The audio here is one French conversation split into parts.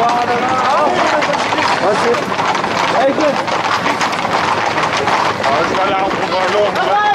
Wat is dit? Even. Oh, dat is wel een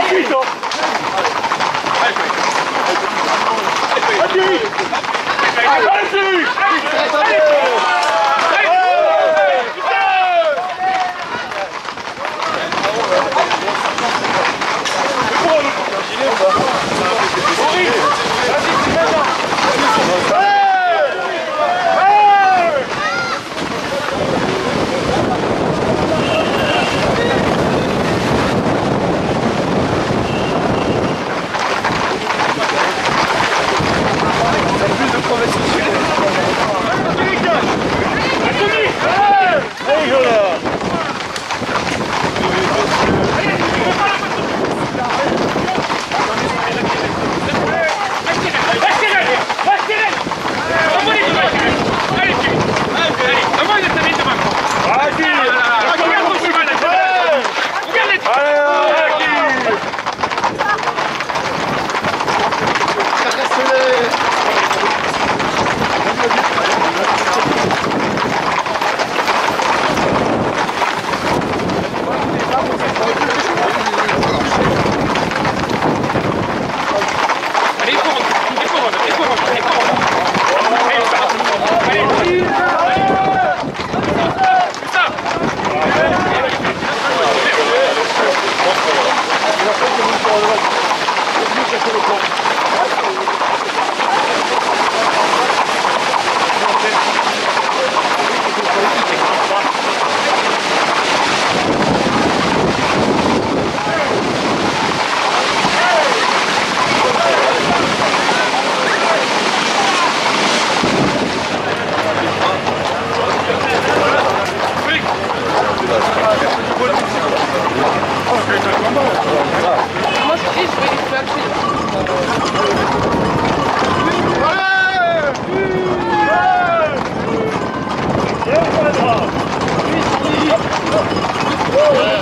Profito! Profitez hein. Yeah.